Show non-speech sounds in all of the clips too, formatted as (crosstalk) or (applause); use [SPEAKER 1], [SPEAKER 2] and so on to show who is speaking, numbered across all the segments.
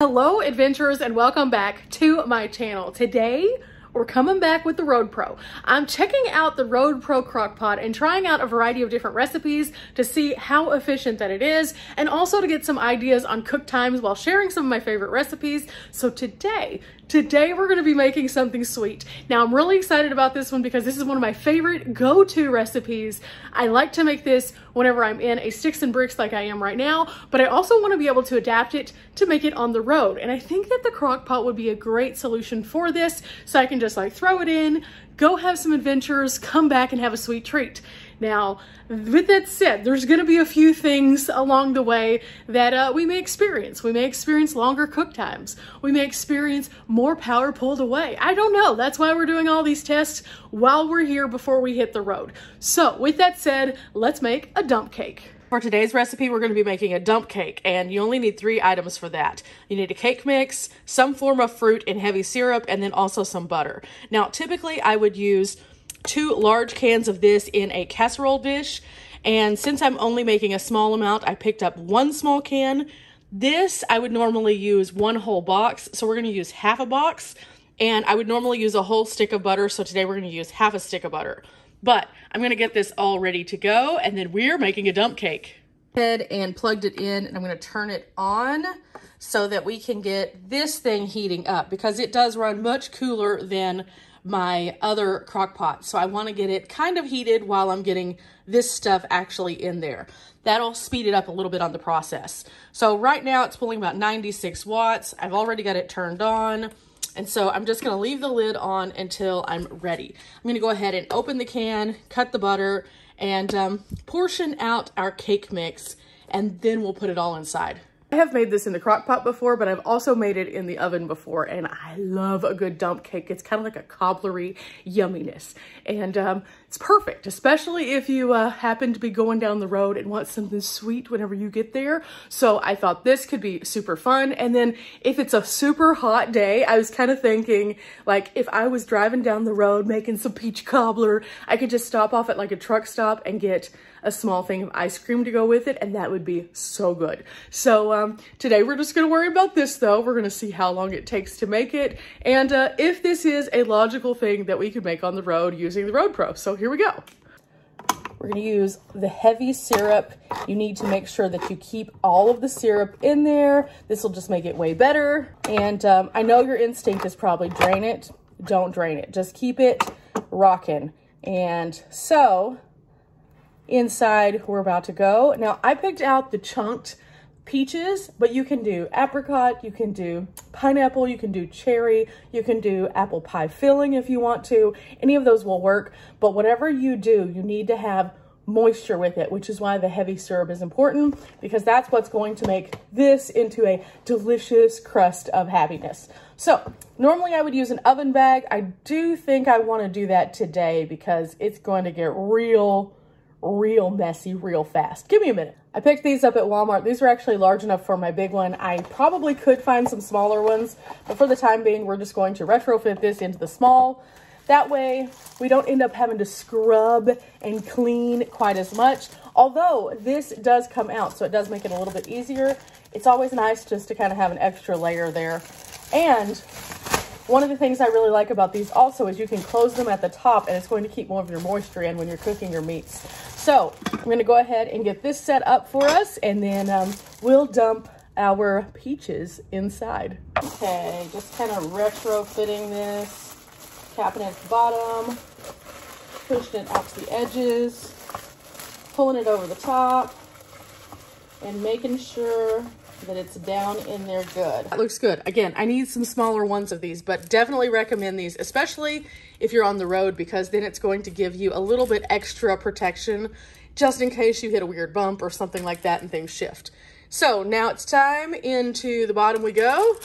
[SPEAKER 1] Hello adventurers and welcome back to my channel. Today we're coming back with the Road Pro. I'm checking out the Road Pro Crock-Pot and trying out a variety of different recipes to see how efficient that it is and also to get some ideas on cook times while sharing some of my favorite recipes. So today, Today we're gonna be making something sweet. Now I'm really excited about this one because this is one of my favorite go-to recipes. I like to make this whenever I'm in a sticks and bricks like I am right now, but I also wanna be able to adapt it to make it on the road. And I think that the crock pot would be a great solution for this. So I can just like throw it in, go have some adventures, come back and have a sweet treat. Now, with that said, there's going to be a few things along the way that uh, we may experience. We may experience longer cook times. We may experience more power pulled away. I don't know. That's why we're doing all these tests while we're here before we hit the road. So with that said, let's make a dump cake. For today's recipe, we're going to be making a dump cake, and you only need three items for that. You need a cake mix, some form of fruit and heavy syrup, and then also some butter. Now, typically I would use two large cans of this in a casserole dish. And since I'm only making a small amount, I picked up one small can. This, I would normally use one whole box. So we're going to use half a box. And I would normally use a whole stick of butter. So today we're going to use half a stick of butter. But I'm going to get this all ready to go. And then we're making a dump cake. Head And plugged it in and I'm going to turn it on so that we can get this thing heating up because it does run much cooler than my other crock pot. So I want to get it kind of heated while I'm getting this stuff actually in there. That'll speed it up a little bit on the process. So right now it's pulling about 96 watts. I've already got it turned on. And so I'm just going to leave the lid on until I'm ready. I'm going to go ahead and open the can, cut the butter, and um, portion out our cake mix, and then we'll put it all inside. I have made this in the crock pot before, but I've also made it in the oven before, and I love a good dump cake. It's kind of like a cobblery yumminess, and um, it's perfect, especially if you uh, happen to be going down the road and want something sweet whenever you get there. So I thought this could be super fun, and then if it's a super hot day, I was kind of thinking, like, if I was driving down the road making some peach cobbler, I could just stop off at like a truck stop and get a small thing of ice cream to go with it, and that would be so good. So um, today we're just gonna worry about this though. We're gonna see how long it takes to make it, and uh, if this is a logical thing that we could make on the road using the Road Pro. So here we go. We're gonna use the heavy syrup. You need to make sure that you keep all of the syrup in there. This will just make it way better. And um, I know your instinct is probably drain it. Don't drain it. Just keep it rocking. And so inside we're about to go. Now I picked out the chunked peaches, but you can do apricot, you can do pineapple, you can do cherry, you can do apple pie filling if you want to. Any of those will work, but whatever you do, you need to have moisture with it, which is why the heavy syrup is important because that's what's going to make this into a delicious crust of happiness. So normally I would use an oven bag. I do think I want to do that today because it's going to get real real messy real fast. Give me a minute. I picked these up at Walmart. These are actually large enough for my big one. I probably could find some smaller ones, but for the time being, we're just going to retrofit this into the small. That way, we don't end up having to scrub and clean quite as much. Although this does come out, so it does make it a little bit easier. It's always nice just to kind of have an extra layer there. And one of the things I really like about these also is you can close them at the top and it's going to keep more of your moisture in when you're cooking your meats. So I'm going to go ahead and get this set up for us and then um, we'll dump our peaches inside. Okay, just kind of retrofitting this, capping at the bottom, pushing it to the edges, pulling it over the top, and making sure that it's down in there good. That looks good. Again, I need some smaller ones of these, but definitely recommend these, especially if you're on the road, because then it's going to give you a little bit extra protection just in case you hit a weird bump or something like that and things shift. So now it's time into the bottom we go.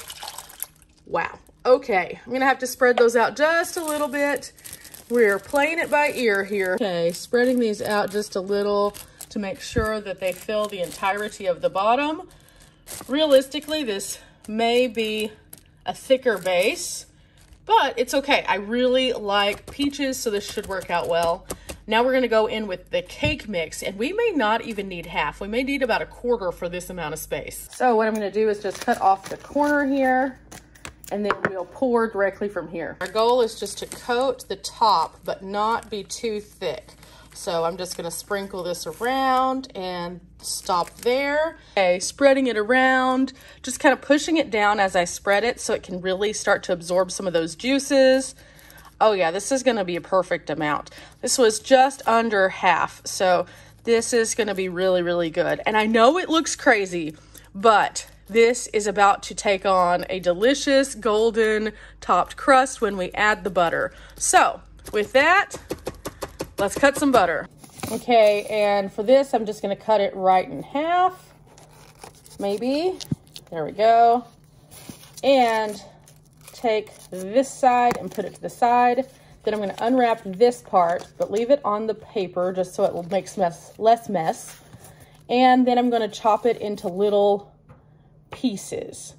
[SPEAKER 1] Wow. Okay, I'm gonna have to spread those out just a little bit. We're playing it by ear here. Okay, spreading these out just a little to make sure that they fill the entirety of the bottom. Realistically, this may be a thicker base, but it's okay. I really like peaches, so this should work out well. Now we're gonna go in with the cake mix and we may not even need half. We may need about a quarter for this amount of space. So what I'm gonna do is just cut off the corner here and then we'll pour directly from here. Our goal is just to coat the top, but not be too thick. So I'm just gonna sprinkle this around and stop there. Okay, spreading it around, just kind of pushing it down as I spread it so it can really start to absorb some of those juices. Oh yeah, this is gonna be a perfect amount. This was just under half, so this is gonna be really, really good. And I know it looks crazy, but this is about to take on a delicious golden topped crust when we add the butter. So with that, let's cut some butter. Okay, and for this, I'm just gonna cut it right in half, maybe. There we go. And take this side and put it to the side. Then I'm gonna unwrap this part, but leave it on the paper just so it will make mess, less mess. And then I'm gonna chop it into little pieces.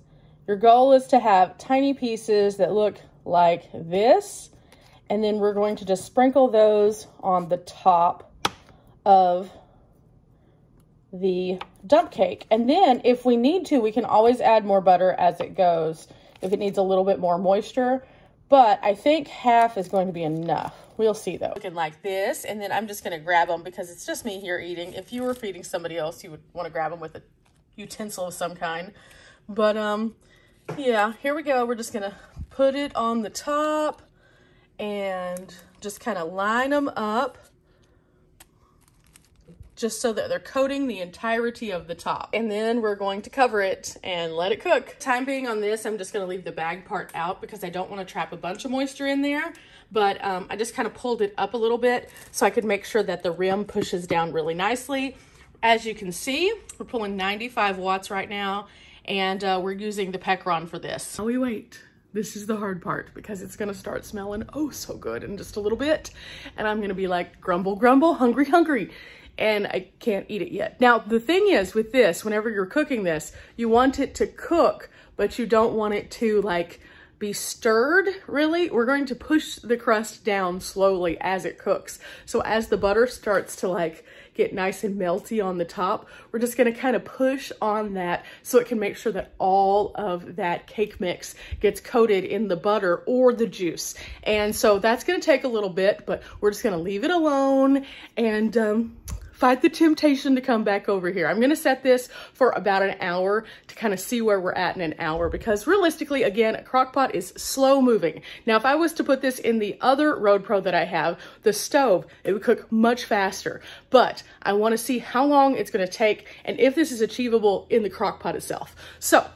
[SPEAKER 1] Your goal is to have tiny pieces that look like this. And then we're going to just sprinkle those on the top of the dump cake. And then if we need to, we can always add more butter as it goes if it needs a little bit more moisture. But I think half is going to be enough. We'll see though. Looking like this, and then I'm just gonna grab them because it's just me here eating. If you were feeding somebody else, you would wanna grab them with a utensil of some kind. But um, yeah, here we go. We're just gonna put it on the top and just kind of line them up just so that they're coating the entirety of the top. And then we're going to cover it and let it cook. Time being on this, I'm just gonna leave the bag part out because I don't wanna trap a bunch of moisture in there. But um, I just kind of pulled it up a little bit so I could make sure that the rim pushes down really nicely. As you can see, we're pulling 95 watts right now and uh, we're using the Pecron for this. Oh, we wait. This is the hard part because it's gonna start smelling oh so good in just a little bit. And I'm gonna be like, grumble, grumble, hungry, hungry and I can't eat it yet. Now, the thing is with this, whenever you're cooking this, you want it to cook, but you don't want it to like be stirred really. We're going to push the crust down slowly as it cooks. So as the butter starts to like get nice and melty on the top, we're just gonna kind of push on that so it can make sure that all of that cake mix gets coated in the butter or the juice. And so that's gonna take a little bit, but we're just gonna leave it alone and um, fight the temptation to come back over here. I'm gonna set this for about an hour to kind of see where we're at in an hour because realistically, again, a crock pot is slow moving. Now, if I was to put this in the other Road Pro that I have, the stove, it would cook much faster. But I wanna see how long it's gonna take and if this is achievable in the crock pot itself. So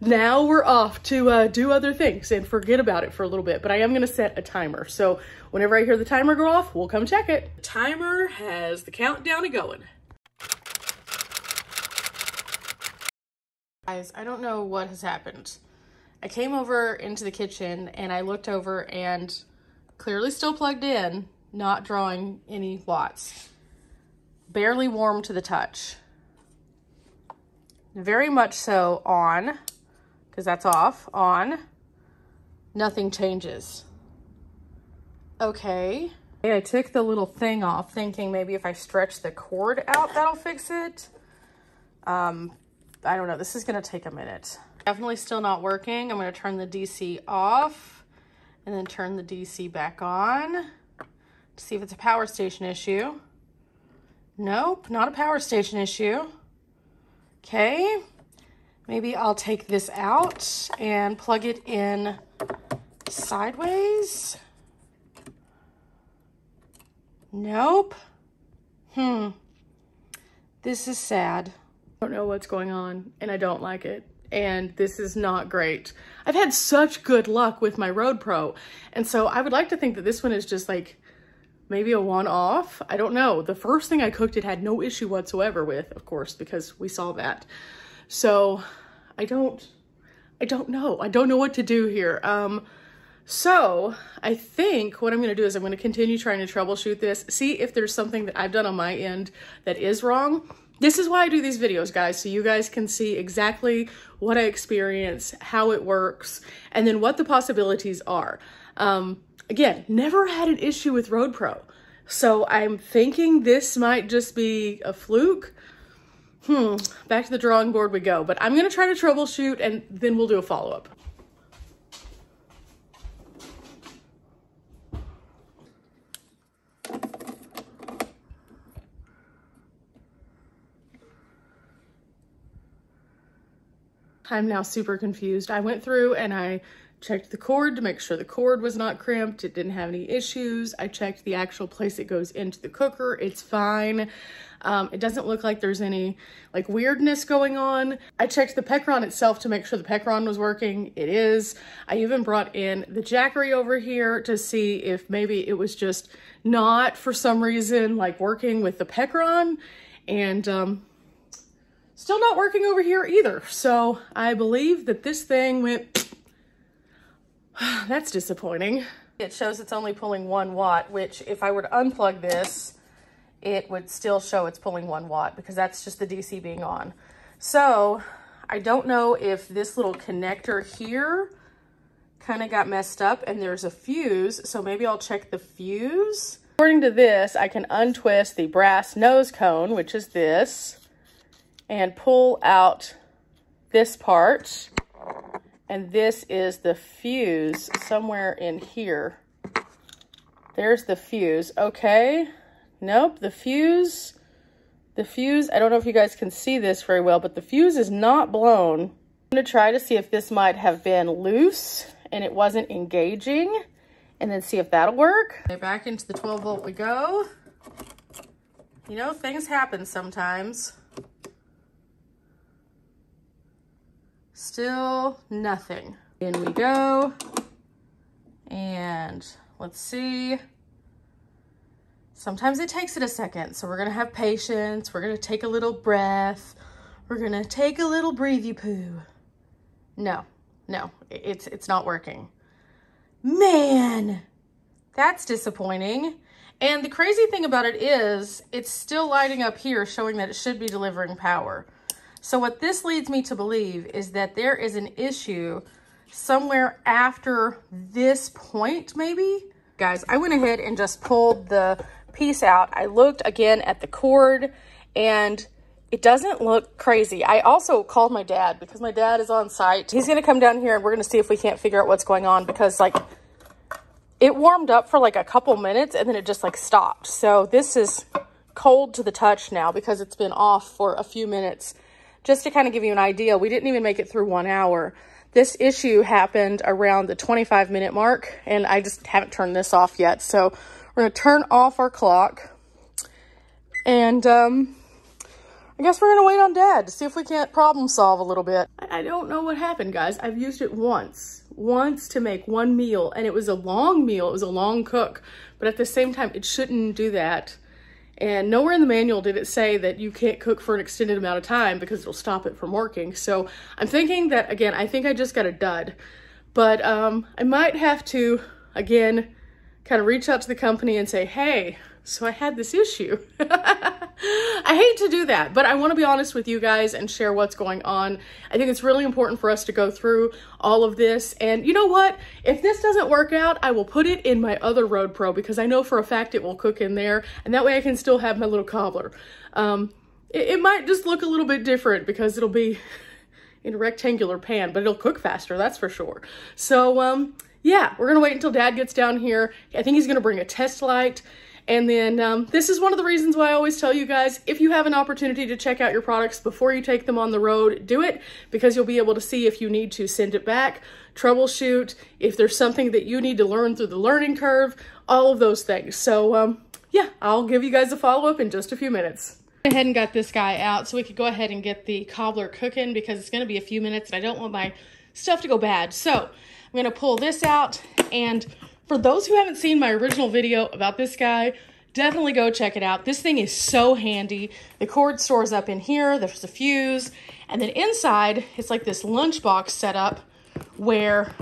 [SPEAKER 1] now we're off to uh, do other things and forget about it for a little bit, but I am gonna set a timer. So whenever I hear the timer go off, we'll come check it. The timer has the countdown going. Guys, I don't know what has happened. I came over into the kitchen and I looked over and clearly still plugged in, not drawing any watts. Barely warm to the touch. Very much so on because that's off, on, nothing changes. Okay. I took the little thing off thinking maybe if I stretch the cord out, that'll fix it. Um, I don't know. This is going to take a minute. Definitely still not working. I'm going to turn the DC off and then turn the DC back on to see if it's a power station issue. Nope, not a power station issue. Okay. Maybe I'll take this out and plug it in sideways. Nope. Hmm. This is sad. I don't know what's going on and I don't like it. And this is not great. I've had such good luck with my Road Pro. And so I would like to think that this one is just like maybe a one-off. I don't know. The first thing I cooked it had no issue whatsoever with, of course, because we saw that. So I don't, I don't know. I don't know what to do here. Um, so I think what I'm going to do is I'm going to continue trying to troubleshoot this, see if there's something that I've done on my end that is wrong. This is why I do these videos, guys, so you guys can see exactly what I experience, how it works, and then what the possibilities are. Um, again, never had an issue with Road Pro. So I'm thinking this might just be a fluke. Hmm, back to the drawing board we go. But I'm gonna try to troubleshoot and then we'll do a follow-up. I'm now super confused. I went through and I checked the cord to make sure the cord was not crimped. It didn't have any issues. I checked the actual place it goes into the cooker. It's fine. Um, it doesn't look like there's any like weirdness going on. I checked the Pecron itself to make sure the Pecron was working. It is. I even brought in the Jackery over here to see if maybe it was just not for some reason like working with the Pecron and um, Still not working over here either. So I believe that this thing went, (sighs) that's disappointing. It shows it's only pulling one watt, which if I were to unplug this, it would still show it's pulling one watt because that's just the DC being on. So I don't know if this little connector here kind of got messed up and there's a fuse. So maybe I'll check the fuse. According to this, I can untwist the brass nose cone, which is this and pull out this part. And this is the fuse somewhere in here. There's the fuse. Okay. Nope, the fuse, the fuse, I don't know if you guys can see this very well, but the fuse is not blown. I'm gonna try to see if this might have been loose and it wasn't engaging and then see if that'll work. Okay, back into the 12 volt we go. You know, things happen sometimes. Still nothing. In we go. And let's see. Sometimes it takes it a second. So we're gonna have patience. We're gonna take a little breath. We're gonna take a little breathy poo. No, no, it's, it's not working. Man, that's disappointing. And the crazy thing about it is it's still lighting up here showing that it should be delivering power. So what this leads me to believe is that there is an issue somewhere after this point, maybe. Guys, I went ahead and just pulled the piece out. I looked again at the cord and it doesn't look crazy. I also called my dad because my dad is on site. He's gonna come down here and we're gonna see if we can't figure out what's going on because like it warmed up for like a couple minutes and then it just like stopped. So this is cold to the touch now because it's been off for a few minutes just to kind of give you an idea, we didn't even make it through one hour. This issue happened around the 25 minute mark, and I just haven't turned this off yet. So we're going to turn off our clock. And um, I guess we're going to wait on Dad to see if we can't problem solve a little bit. I don't know what happened, guys. I've used it once, once to make one meal, and it was a long meal. It was a long cook. But at the same time, it shouldn't do that. And nowhere in the manual did it say that you can't cook for an extended amount of time because it'll stop it from working. So I'm thinking that, again, I think I just got a dud. But um, I might have to, again, kind of reach out to the company and say, hey, so I had this issue. (laughs) I hate to do that, but I want to be honest with you guys and share what's going on. I think it's really important for us to go through all of this. And you know what? If this doesn't work out, I will put it in my other Road Pro because I know for a fact it will cook in there. And that way I can still have my little cobbler. Um, it, it might just look a little bit different because it'll be (laughs) in a rectangular pan, but it'll cook faster, that's for sure. So, um, yeah, we're gonna wait until dad gets down here. I think he's gonna bring a test light and then um, this is one of the reasons why I always tell you guys, if you have an opportunity to check out your products before you take them on the road, do it because you'll be able to see if you need to send it back, troubleshoot, if there's something that you need to learn through the learning curve, all of those things. So um, yeah, I'll give you guys a follow-up in just a few minutes. Ahead and got this guy out so we could go ahead and get the cobbler cooking because it's going to be a few minutes and I don't want my stuff to go bad. So I'm going to pull this out and for those who haven't seen my original video about this guy, definitely go check it out. This thing is so handy. The cord stores up in here. There's a fuse. And then inside, it's like this lunchbox setup where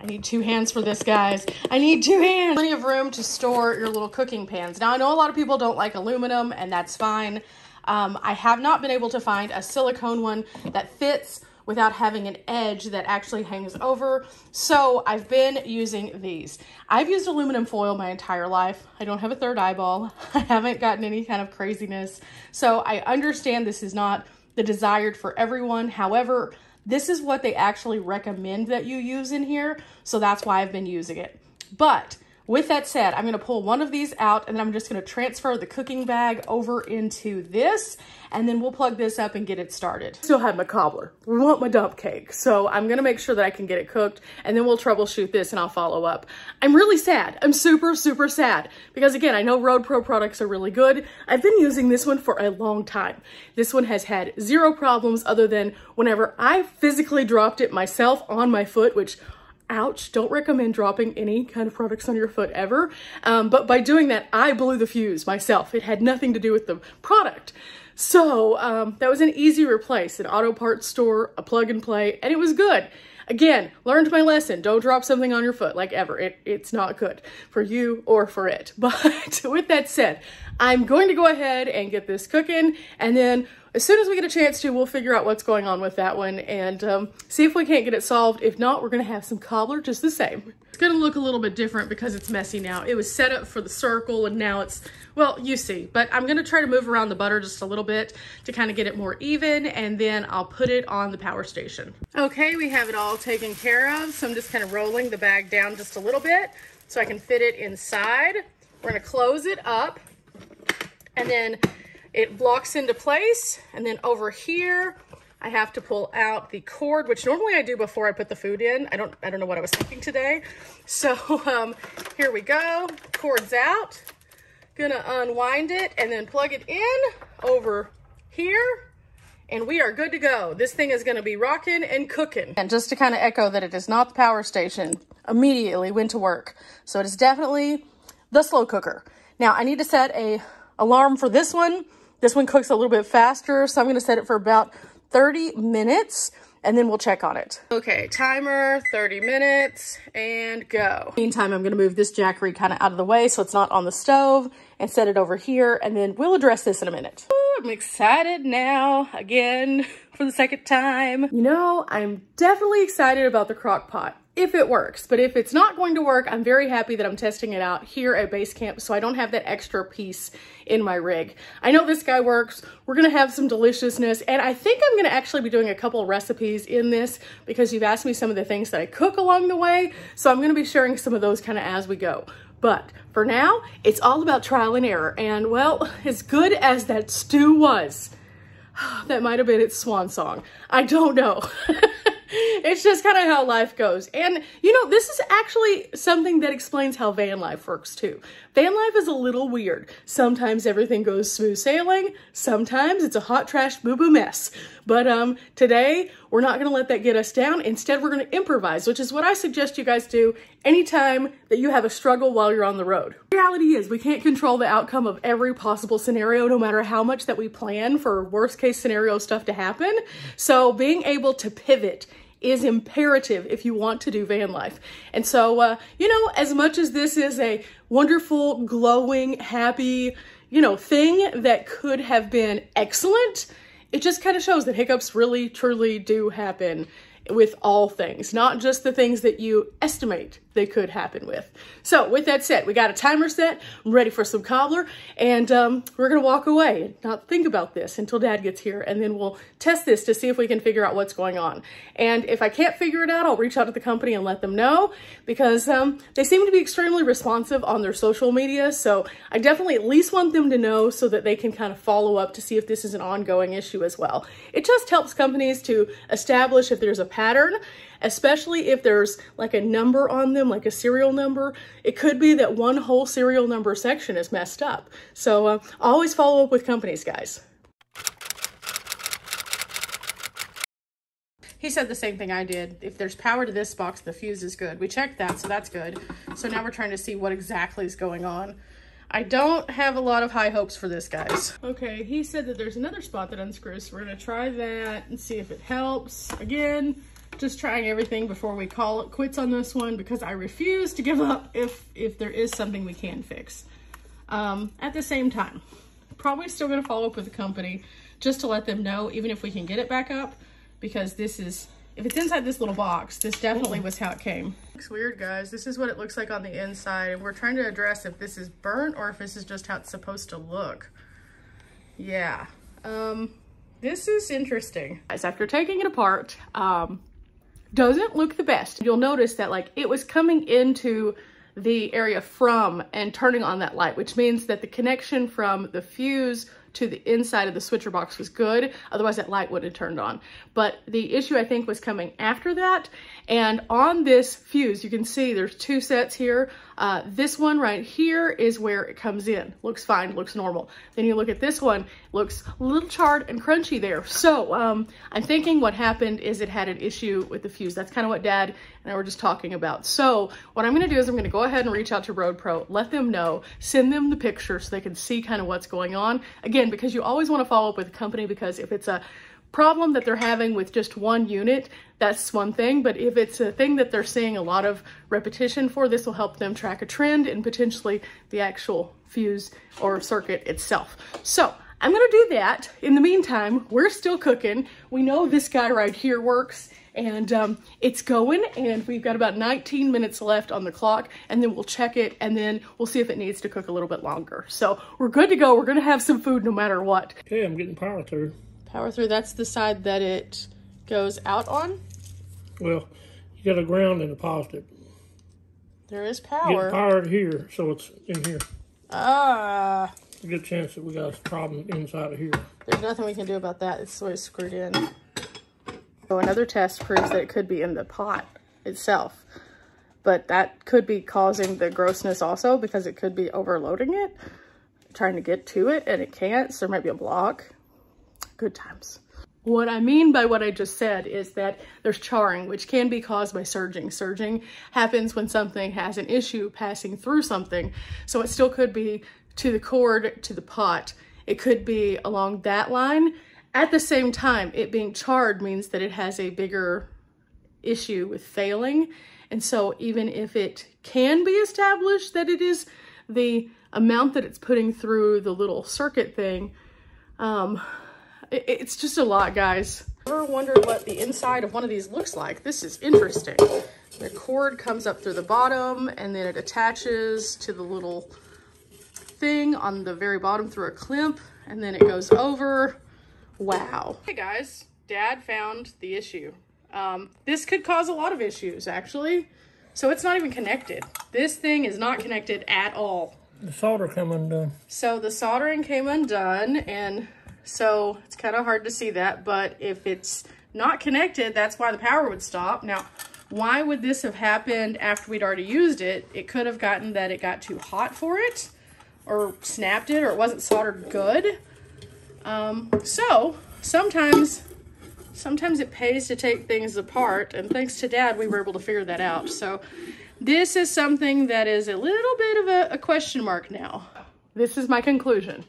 [SPEAKER 1] I need two hands for this, guys. I need two hands. Plenty of room to store your little cooking pans. Now, I know a lot of people don't like aluminum, and that's fine. Um, I have not been able to find a silicone one that fits without having an edge that actually hangs over. So I've been using these. I've used aluminum foil my entire life. I don't have a third eyeball. (laughs) I haven't gotten any kind of craziness. So I understand this is not the desired for everyone. However, this is what they actually recommend that you use in here. So that's why I've been using it. But with that said, I'm gonna pull one of these out and then I'm just gonna transfer the cooking bag over into this and then we'll plug this up and get it started. Still have my cobbler. We want my dump cake. So I'm gonna make sure that I can get it cooked and then we'll troubleshoot this and I'll follow up. I'm really sad. I'm super, super sad because again, I know Road Pro products are really good. I've been using this one for a long time. This one has had zero problems other than whenever I physically dropped it myself on my foot, which ouch, don't recommend dropping any kind of products on your foot ever. Um, but by doing that, I blew the fuse myself. It had nothing to do with the product. So um, that was an easy replace, an auto parts store, a plug and play, and it was good. Again, learned my lesson. Don't drop something on your foot, like ever. It, it's not good for you or for it. (laughs) But with that said, I'm going to go ahead and get this cooking, and then as soon as we get a chance to, we'll figure out what's going on with that one and um, see if we can't get it solved. If not, we're gonna have some cobbler just the same. It's gonna look a little bit different because it's messy now. It was set up for the circle and now it's, well, you see, but I'm gonna try to move around the butter just a little bit to kind of get it more even and then I'll put it on the power station. Okay, we have it all taken care of. So I'm just kind of rolling the bag down just a little bit so I can fit it inside. We're gonna close it up and then it locks into place. And then over here, I have to pull out the cord, which normally I do before I put the food in. I don't, I don't know what I was thinking today. (laughs) So um, here we go, cord's out. Gonna unwind it and then plug it in over here and we are good to go. This thing is gonna be rocking and cooking. And just to kind of echo that it is not the power station, immediately went to work. So it is definitely the slow cooker. Now I need to set a alarm for this one this one cooks a little bit faster, so I'm gonna set it for about 30 minutes and then we'll check on it. Okay, timer, 30 minutes, and go. Meantime, I'm gonna move this Jackery kind of out of the way so it's not on the stove and set it over here, and then we'll address this in a minute. Ooh, I'm excited now, again, (laughs) for the second time. You know, I'm definitely excited about the crock pot if it works. But if it's not going to work, I'm very happy that I'm testing it out here at base camp so I don't have that extra piece in my rig. I know this guy works. We're gonna have some deliciousness and I think I'm gonna actually be doing a couple recipes in this because you've asked me some of the things that I cook along the way. So I'm gonna be sharing some of those kind of as we go. But for now, it's all about trial and error. And well, (laughs) as good as that stew was, (sighs) that might have been its swan song. I don't know. (laughs) it's just kind of how life goes. And you know, this is actually something that explains how van life works too. Van life is a little weird. Sometimes everything goes smooth sailing. Sometimes it's a hot trash boo boo mess. But um, today we're not gonna let that get us down. Instead, we're gonna improvise, which is what I suggest you guys do anytime that you have a struggle while you're on the road. The reality is we can't control the outcome of every possible scenario, no matter how much that we plan for worst case scenario stuff to happen. So being able to pivot is imperative if you want to do van life. And so, uh, you know, as much as this is a wonderful, glowing, happy, you know, thing that could have been excellent, it just kind of shows that hiccups really, truly do happen with all things, not just the things that you estimate they could happen with. So with that said, we got a timer set, I'm ready for some cobbler, and um, we're gonna walk away and not think about this until dad gets here, and then we'll test this to see if we can figure out what's going on. And if I can't figure it out, I'll reach out to the company and let them know because um, they seem to be extremely responsive on their social media. So I definitely at least want them to know so that they can kind of follow up to see if this is an ongoing issue as well. It just helps companies to establish if there's a pattern especially if there's like a number on them, like a serial number. It could be that one whole serial number section is messed up. So uh, always follow up with companies, guys. He said the same thing I did. If there's power to this box, the fuse is good. We checked that, so that's good. So now we're trying to see what exactly is going on. I don't have a lot of high hopes for this, guys. Okay, he said that there's another spot that unscrews, so we're gonna try that and see if it helps. Again, just trying everything before we call it quits on this one because I refuse to give up if, if there is something we can fix. Um, at the same time, probably still gonna follow up with the company just to let them know, even if we can get it back up, because this is, if it's inside this little box, this definitely was how it came. Looks weird, guys. This is what it looks like on the inside, and we're trying to address if this is burnt or if this is just how it's supposed to look. Yeah. Um, this is interesting. Guys, after taking it apart, um, doesn't look the best. You'll notice that like it was coming into the area from and turning on that light, which means that the connection from the fuse to the inside of the switcher box was good. Otherwise that light would have turned on. But the issue I think was coming after that. And on this fuse, you can see there's two sets here. Uh, this one right here is where it comes in. Looks fine, looks normal. Then you look at this one, looks a little charred and crunchy there. So um, I'm thinking what happened is it had an issue with the fuse. That's kind of what dad and I were just talking about. So what I'm gonna do is I'm gonna go ahead and reach out to Road Pro, let them know, send them the picture so they can see kind of what's going on. Again, because you always wanna follow up with a company because if it's a problem that they're having with just one unit, that's one thing. But if it's a thing that they're seeing a lot of repetition for, this will help them track a trend and potentially the actual fuse or circuit itself. So I'm gonna do that. In the meantime, we're still cooking. We know this guy right here works and um, it's going and we've got about 19 minutes left on the clock and then we'll check it and then we'll see if it needs to cook a little bit longer. So we're good to go. We're gonna have some food no matter what.
[SPEAKER 2] Okay, I'm getting power through.
[SPEAKER 1] Power through, that's the side that it goes out on?
[SPEAKER 2] Well, you got a ground and a positive.
[SPEAKER 1] There is
[SPEAKER 2] Get
[SPEAKER 1] power.
[SPEAKER 2] power here, so it's in here.
[SPEAKER 1] Ah,
[SPEAKER 2] A good chance that we got a problem inside of here.
[SPEAKER 1] there's nothing we can do about that. It's way it's screwed in. So another test proves that it could be in the pot itself. But that could be causing the grossness also because it could be overloading it, trying to get to it, and it can't. So there might be a block. Good times. What I mean by what I just said is that there's charring, which can be caused by surging. Surging happens when something has an issue passing through something. So it still could be to the cord, to the pot. It could be along that line. At the same time, it being charred means that it has a bigger issue with failing. And so even if it can be established that it is the amount that it's putting through the little circuit thing, um, it's just a lot, guys. Ever wondered what the inside of one of these looks like? This is interesting. The cord comes up through the bottom and then it attaches to the little thing on the very bottom through a clamp and then it goes over. Wow. Hey guys, dad found the issue. Um, this could cause a lot of issues actually. So it's not even connected. This thing is not connected at all.
[SPEAKER 2] The solder came undone.
[SPEAKER 1] So the soldering came undone and so it's kind of hard to see that, but if it's not connected, that's why the power would stop. Now, why would this have happened after we'd already used it? It could have gotten that it got too hot for it or snapped it or it wasn't soldered good. Um, so sometimes, sometimes it pays to take things apart and thanks to dad, we were able to figure that out. So this is something that is a little bit of a, a question mark now. This is my conclusion.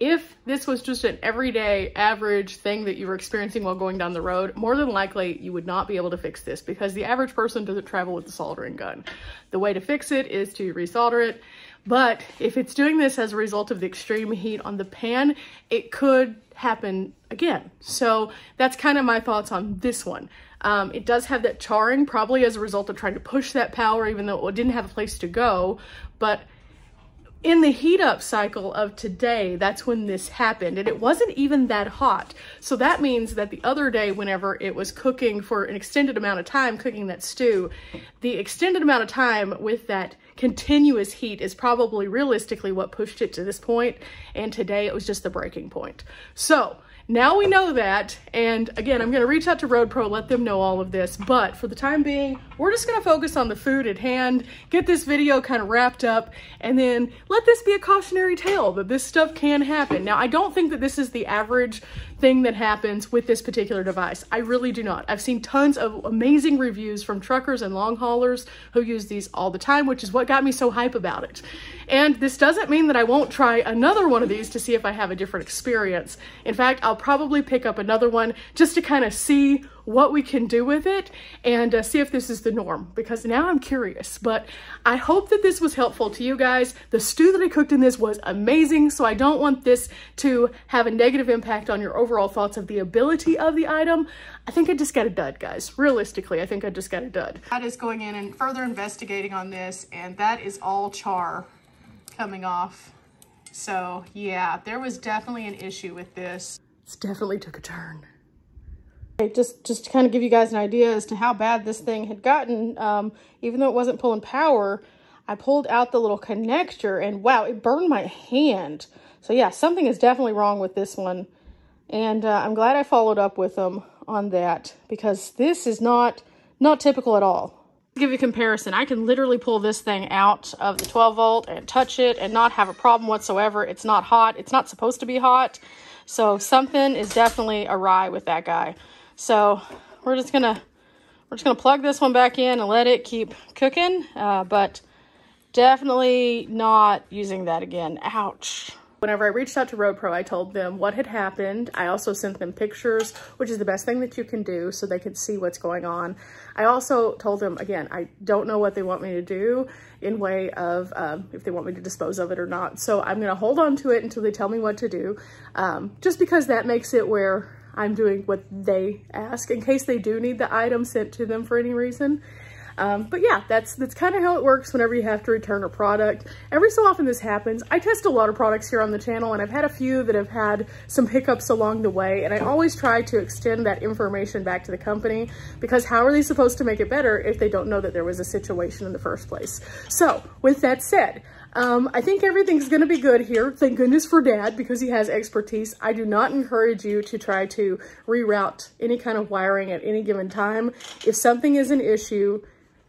[SPEAKER 1] If this was just an everyday average thing that you were experiencing while going down the road, more than likely you would not be able to fix this because the average person doesn't travel with a soldering gun. The way to fix it is to resolder it. But if it's doing this as a result of the extreme heat on the pan, it could happen again. So that's kind of my thoughts on this one. Um, it does have that charring, probably as a result of trying to push that power, even though it didn't have a place to go. But in the heat up cycle of today, that's when this happened. And it wasn't even that hot. So that means that the other day, whenever it was cooking for an extended amount of time, cooking that stew, the extended amount of time with that continuous heat is probably realistically what pushed it to this point. And today it was just the breaking point. So now we know that, and again, I'm gonna reach out to Road Pro, let them know all of this, but for the time being, we're just gonna focus on the food at hand, get this video kind of wrapped up, and then let this be a cautionary tale that this stuff can happen. Now, I don't think that this is the average thing that happens with this particular device. I really do not. I've seen tons of amazing reviews from truckers and long haulers who use these all the time, which is what got me so hype about it. And this doesn't mean that I won't try another one of these to see if I have a different experience. In fact, I'll probably pick up another one just to kind of see what we can do with it and uh, see if this is the norm because now I'm curious. But I hope that this was helpful to you guys. The stew that I cooked in this was amazing, so I don't want this to have a negative impact on your overall thoughts of the ability of the item. I think I just got a dud, guys. Realistically, I think I just got a dud. That is going in and further investigating on this, and that is all char coming off. So yeah, there was definitely an issue with this. It's definitely took a turn. Okay, just, just to kind of give you guys an idea as to how bad this thing had gotten, um, even though it wasn't pulling power, I pulled out the little connector and wow, it burned my hand. So yeah, something is definitely wrong with this one. And uh, I'm glad I followed up with them on that because this is not, not typical at all. To give you a comparison, I can literally pull this thing out of the 12 volt and touch it and not have a problem whatsoever. It's not hot. It's not supposed to be hot. So something is definitely awry with that guy. So we're just gonna we're just gonna plug this one back in and let it keep cooking. Uh, but definitely not using that again. Ouch. Whenever I reached out to Road Pro, I told them what had happened. I also sent them pictures, which is the best thing that you can do so they could see what's going on. I also told them, again, I don't know what they want me to do in way of um, if they want me to dispose of it or not. So I'm going to hold on to it until they tell me what to do, um, just because that makes it where I'm doing what they ask in case they do need the item sent to them for any reason. Um, but yeah, that's that's kind of how it works whenever you have to return a product. Every so often this happens. I test a lot of products here on the channel and I've had a few that have had some hiccups along the way and I always try to extend that information back to the company because how are they supposed to make it better if they don't know that there was a situation in the first place? So with that said, um, I think everything's going to be good here. Thank goodness for dad because he has expertise. I do not encourage you to try to reroute any kind of wiring at any given time. If something is an issue,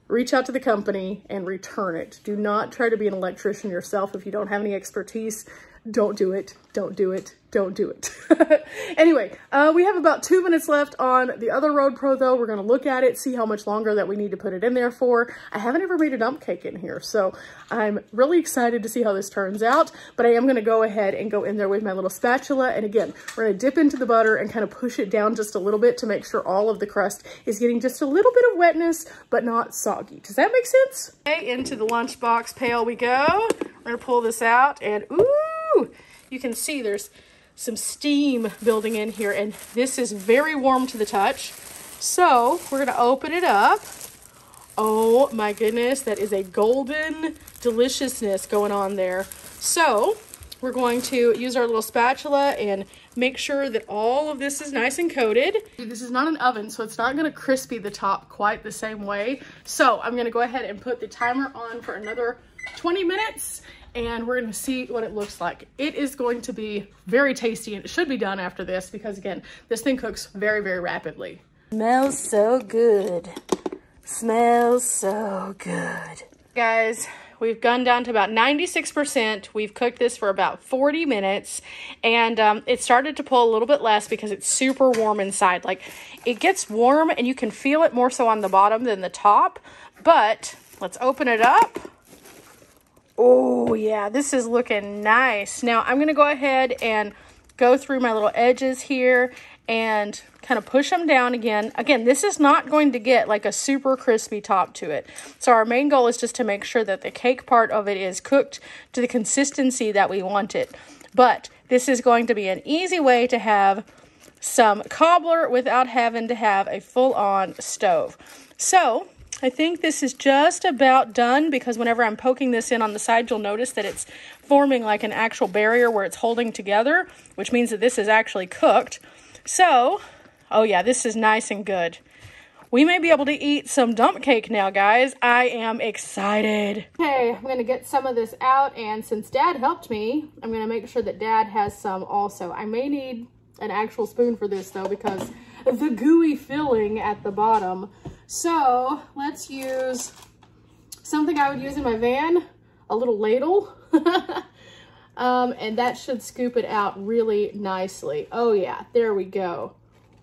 [SPEAKER 1] reach out to the company and return it. Do not try to be an electrician yourself if you don't have any expertise. Don't do it. Don't do it. Don't do it. (laughs) anyway, uh, we have about two minutes left on the other Road Pro though. We're going to look at it, see how much longer that we need to put it in there for. I haven't ever made a dump cake in here, so I'm really excited to see how this turns out, but I am going to go ahead and go in there with my little spatula. And again, we're going to dip into the butter and kind of push it down just a little bit to make sure all of the crust is getting just a little bit of wetness, but not soggy. Does that make sense? Okay, into the lunchbox pail we go. We're going to pull this out and ooh, you can see there's some steam building in here and this is very warm to the touch. So we're gonna open it up. Oh my goodness, that is a golden deliciousness going on there. So we're going to use our little spatula and make sure that all of this is nice and coated. This is not an oven, so it's not gonna crispy the top quite the same way. So I'm gonna go ahead and put the timer on for another 20 minutes and we're gonna see what it looks like. It is going to be very tasty and it should be done after this because again, this thing cooks very, very rapidly. Smells so good. Smells so good. Guys, we've gone down to about 96%. We've cooked this for about 40 minutes and um, it started to pull a little bit less because it's super warm inside. Like it gets warm and you can feel it more so on the bottom than the top, but let's open it up. Oh yeah, this is looking nice. Now I'm to go ahead and go through my little edges here and kind of push them down again. Again, this is not going to get like a super crispy top to it. So our main goal is just to make sure that the cake part of it is cooked to the consistency that we want it. But this is going to be an easy way to have some cobbler without having to have a full-on stove. So I think this is just about done because whenever I'm poking this in on the side, you'll notice that it's forming like an actual barrier where it's holding together, which means that this is actually cooked. So, oh yeah, this is nice and good. We may be able to eat some dump cake now, guys. I am excited. Okay, I'm gonna get some of this out, and since Dad helped me, I'm gonna make sure that Dad has some also. I may need an actual spoon for this though, because the gooey filling at the bottom so let's use something I would use in my van, a little ladle. (laughs) um, and that should scoop it out really nicely. Oh yeah, there we go.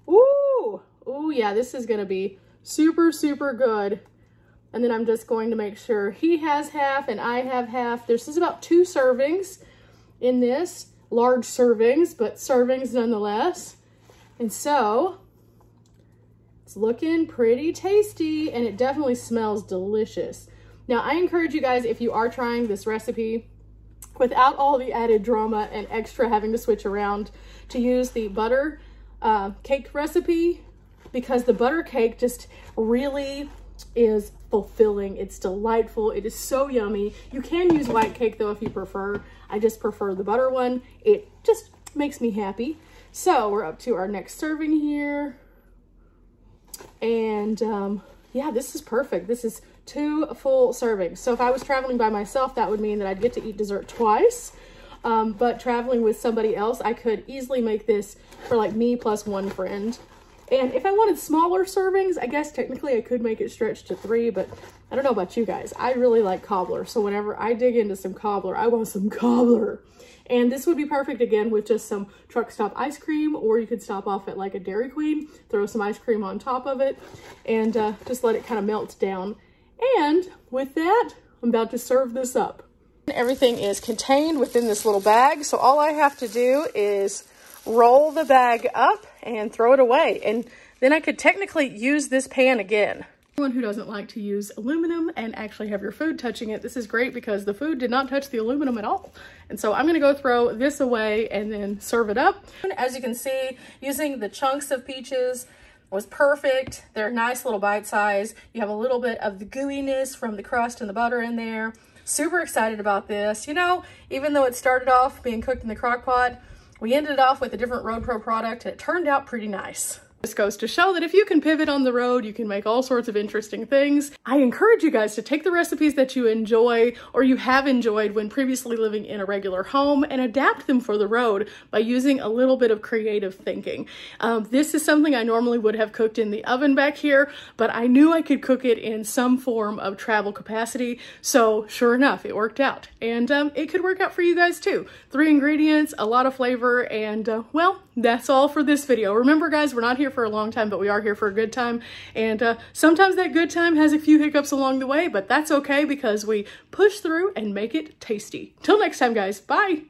[SPEAKER 1] Ooh, ooh yeah, this is gonna be super, super good. And then I'm just going to make sure he has half and I have half. This is about two servings in this, large servings, but servings nonetheless. And so It's looking pretty tasty and it definitely smells delicious. Now, I encourage you guys, if you are trying this recipe, without all the added drama and extra having to switch around, to use the butter uh, cake recipe because the butter cake just really is fulfilling. It's delightful. It is so yummy. You can use white cake though if you prefer. I just prefer the butter one. It just makes me happy. So we're up to our next serving here. And um, yeah, this is perfect. This is two full servings. So if I was traveling by myself, that would mean that I'd get to eat dessert twice. Um, but traveling with somebody else, I could easily make this for like me plus one friend. And if I wanted smaller servings, I guess technically I could make it stretch to three, but I don't know about you guys. I really like cobbler. So whenever I dig into some cobbler, I want some (laughs) cobbler. And this would be perfect again with just some truck stop ice cream, or you could stop off at like a Dairy Queen, throw some ice cream on top of it, and uh, just let it kind of melt down. And with that, I'm about to serve this up. Everything is contained within this little bag. So all I have to do is roll the bag up and throw it away. And then I could technically use this pan again. Anyone who doesn't like to use aluminum and actually have your food touching it, this is great because the food did not touch the aluminum at all. And so I'm gonna go throw this away and then serve it up. As you can see, using the chunks of peaches, was perfect. They're nice little bite size. You have a little bit of the gooiness from the crust and the butter in there. Super excited about this. You know, even though it started off being cooked in the crock pot, we ended off with a different Road Pro product and it turned out pretty nice. This goes to show that if you can pivot on the road, you can make all sorts of interesting things. I encourage you guys to take the recipes that you enjoy or you have enjoyed when previously living in a regular home and adapt them for the road by using a little bit of creative thinking. Um, this is something I normally would have cooked in the oven back here, but I knew I could cook it in some form of travel capacity. So sure enough, it worked out. And um, it could work out for you guys too. Three ingredients, a lot of flavor, and uh, well, that's all for this video. Remember guys, we're not here for a long time, but we are here for a good time. And uh, sometimes that good time has a few hiccups along the way, but that's okay because we push through and make it tasty. Till next time, guys. Bye.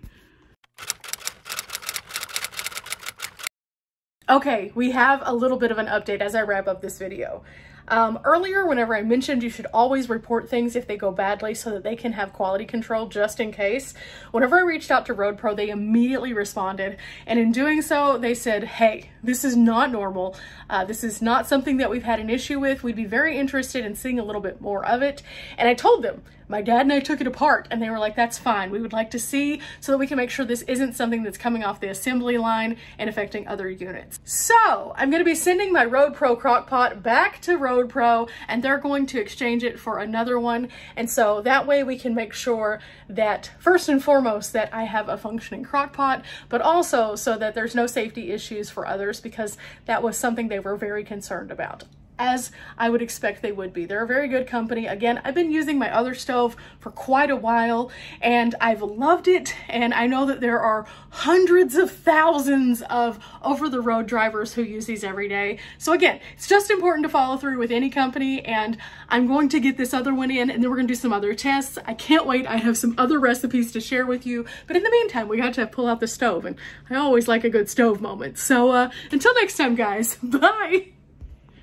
[SPEAKER 1] Okay, we have a little bit of an update as I wrap up this video. Um, earlier, whenever I mentioned you should always report things if they go badly so that they can have quality control just in case, whenever I reached out to Road Pro, they immediately responded. And in doing so, they said, hey, this is not normal. Uh, this is not something that we've had an issue with. We'd be very interested in seeing a little bit more of it. And I told them, my dad and I took it apart and they were like, that's fine. We would like to see so that we can make sure this isn't something that's coming off the assembly line and affecting other units. So I'm gonna be sending my Road Pro crock pot back to Road Pro and they're going to exchange it for another one. And so that way we can make sure that first and foremost that I have a functioning crock pot, but also so that there's no safety issues for others because that was something they were very concerned about as I would expect they would be. They're a very good company. Again, I've been using my other stove for quite a while and I've loved it. And I know that there are hundreds of thousands of over-the-road drivers who use these every day. So again, it's just important to follow through with any company and I'm going to get this other one in and then we're gonna do some other tests. I can't wait. I have some other recipes to share with you. But in the meantime, we got to pull out the stove and I always like a good stove moment. So uh, until next time, guys, (laughs) bye.